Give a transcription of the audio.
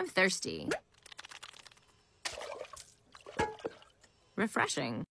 I'm thirsty. Refreshing.